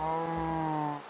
No.